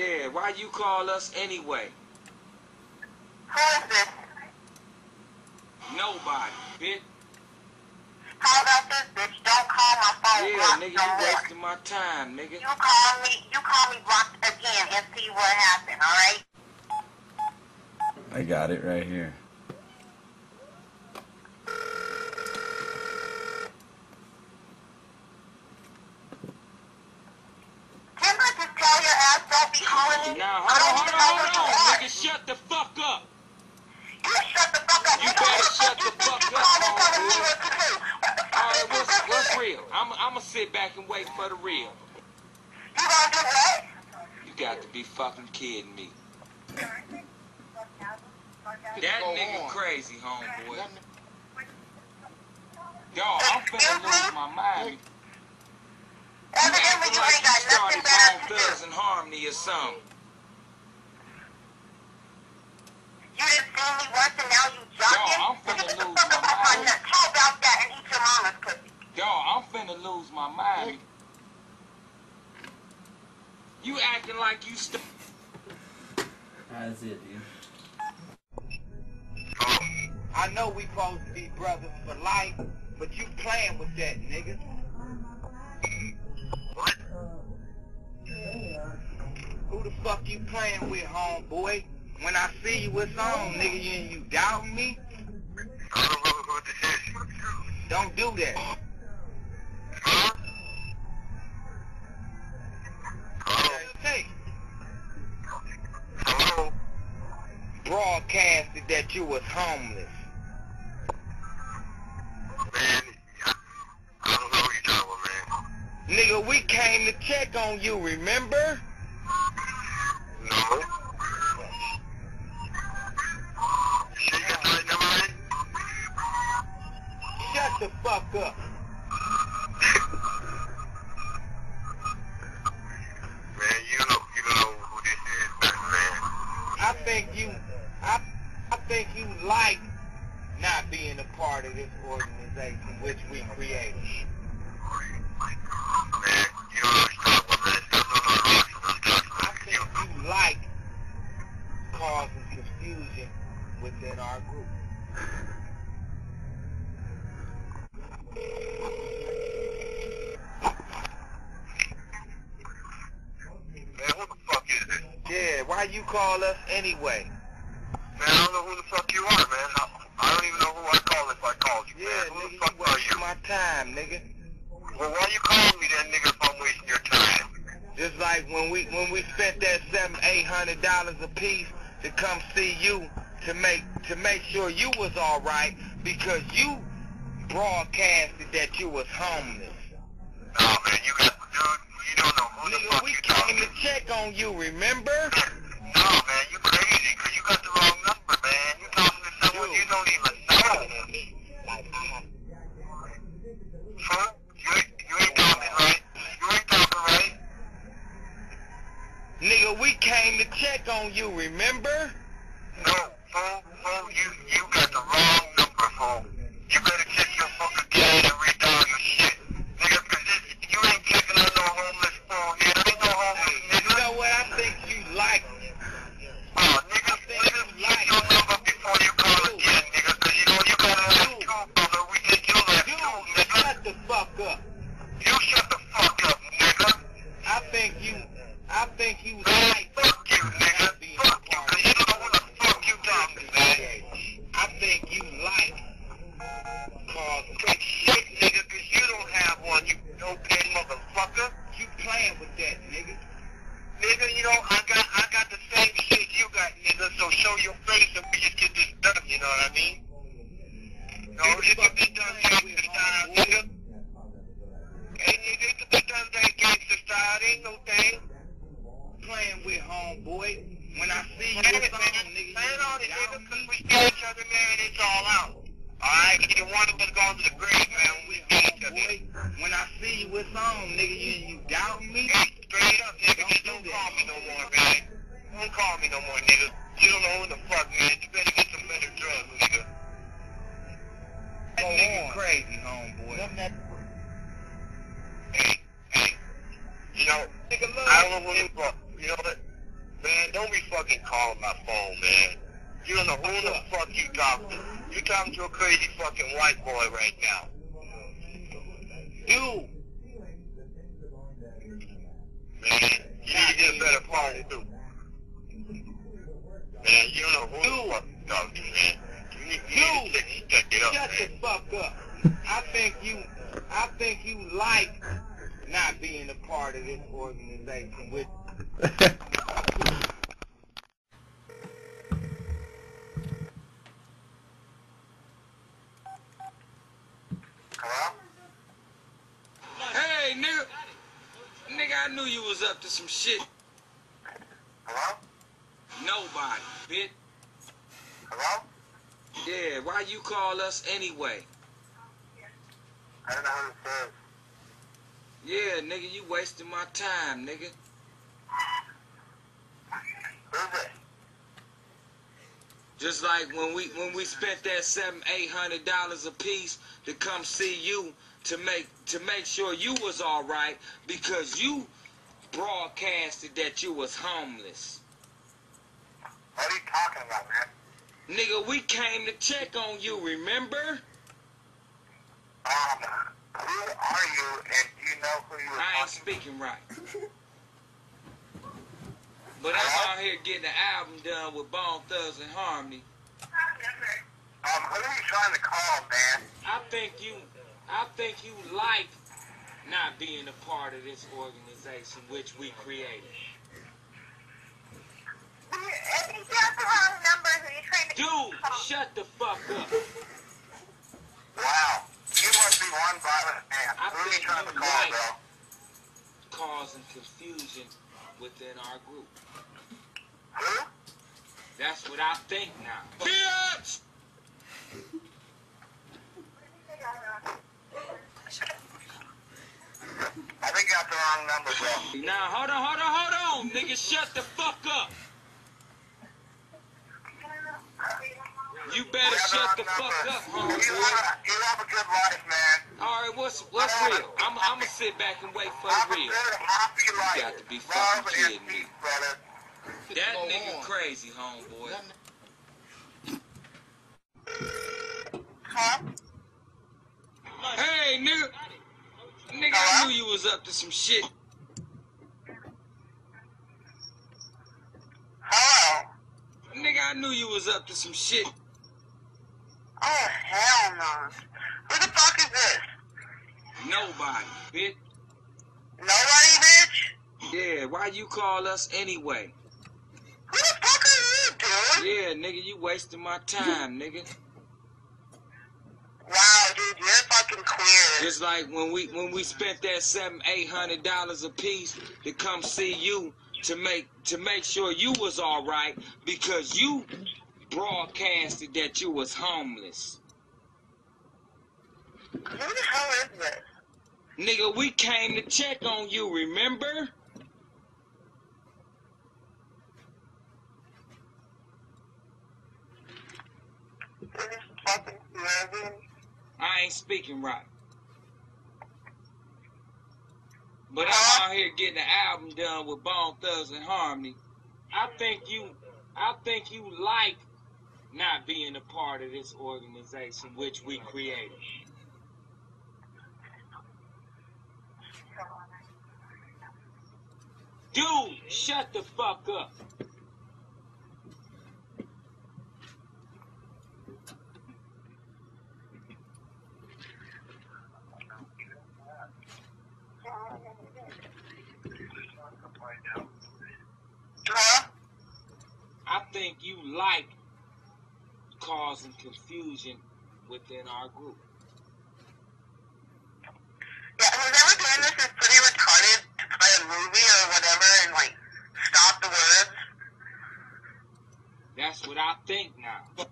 Yeah, why you call us anyway? Who is this? Nobody, bitch. How about this, bitch? Don't call my phone Yeah, blocked nigga, you more. wasting my time, nigga. You call me, you call me blocked again and see what happened, alright? I got it right here. Didn't I just tell your ass don't be calling me? Now, I hold don't on, even hold know on, what you hold on. want. Nigga, shut the fuck up. You shut the fuck up. You nigga. better What shut you the think fuck you up, calling telling me homeboy. what to do? What the fuck All right, is what's, this what's shit? real? I'm, I'm gonna sit back and wait for the real. You gonna do what? You got to be fucking kidding me. That nigga crazy, homeboy. Dog, I'm finna lose my mind. You Evidently acting you like ain't you got started nothing better Bone to Thugs do. and Harmony or something. You didn't see me once and now you Dog, joking? I'm finna Get lose my up my mind. nuts. How about that and eat your mama's pussy? Dog, I'm finna lose my mind. You acting like you st- That's it, dude. I know we supposed to be brothers for life, but you playing with that, nigga. What? Who the fuck you playing with, homeboy? When I see you, it's on, nigga. You, you doubting me? Don't do that. Hey, Hello? broadcasted that you was homeless. Man, I don't know who you're talking about, man. Nigga, we came to check on you, remember? The fuck up. Man, you know, you don't know who this is, man. I think you, I, I think you like not being a part of this organization which we created. Man, you don't know what you're talking about, man. That's not I think you like causing confusion within our group. Man, what the fuck is this? Yeah, why you call us anyway? Man, I don't know who the fuck you are, man. I, I don't even know who I call if I called you, Yeah, man. Who nigga, the fuck you are you? my time, nigga. Well, why you calling me then, nigga, if I'm wasting your time? Just like when we when we spent that seven eight hundred dollars a piece to come see you to make to make sure you was all right because you broadcasted that you was homeless. No, man, you got, dude, you don't know who the fuck we you're came to check on you, remember? Playing with homeboy. When I see you Man, something, nigga, man you on it, nigga, me. cause we see each other, man, it's all out. Alright, either one of us going to the grave, man, when we see each other. When I see you with something, nigga, you you doubt me? Hey, straight up, nigga, just Don't don't do call that. me no more, man. Don't call me no more, nigga. You don't know who the fuck, man. You better get some better drugs, nigga. That Go nigga on. crazy, homeboy. Hey, hey, you know, Nigga, look. I don't know who you from. You know what? Man, don't be fucking calling my phone, man. You don't know who the fuck you talking to. You talking to a crazy fucking white boy right now. You. Man, you need to get a better phone too. Man, you don't know who the fuck you talking to, man. You need, you need to check, check it up, Shut the fuck up. I think you, I think you like not being a part of this organization with Hello? Hey, nigga. Nigga, I knew you was up to some shit. Hello? Nobody, bitch. Hello? Yeah, why you call us anyway? I don't know who this is. Yeah, nigga, you wasting my time, nigga. Who's it? Just like when we when we spent that seven, eight hundred dollars a piece to come see you to make to make sure you was all right because you broadcasted that you was homeless. What are you talking about, man? Nigga, we came to check on you, remember? Um, who are you, and do you know who you were I ain't talking speaking right. But I'm out here getting an album done with Bone Thugs and Harmony. Um, who are you trying to call, man? I think you I think you like not being a part of this organization which we created. If you got the wrong number, who you trying to Dude, call? shut the fuck up. Wow. You must be one violent man. I who are you trying to call, like- bro? Causing confusion within our group. Who? That's what I think now. Bitch! I think you got the wrong number, bro. Now hold on, hold on, hold on, nigga, shut the fuck up. You You better got shut the fuck up, You homeboy. have, you have a good life, man. All right, what's what's real? I'm I'm gonna sit back and wait for Have the real. good, happy life. got to be fucking and kidding me. peace, brother. That nigga crazy, homeboy. Huh? Hey, nigga. Nigga, I knew you was up to some shit. Hello? Nigga, I knew you was up to some shit. Oh, hell no. Who the fuck is this? Nobody, bitch. Nobody, bitch? Yeah, why you call us anyway? Who the fuck are you, dude? Yeah, nigga, you wasting my time, nigga. Wow, dude, you're fucking queer. Just like when we when we spent that seven, eight hundred dollars a piece to come see you to make to make sure you was all right because you broadcasted that you was homeless. Who the hell is this? Nigga, we came to check on you, remember? This is fucking Megan. I ain't speaking right. But I'm out here getting an album done with Bone Thugs and Harmony. I think you I think you like not being a part of this organization which we created. Dude, shut the fuck up. I think you like causing confusion within our group. Yeah, whoever doing this is pretty retarded to play a movie or whatever and, like, stop the words. That's what I think now.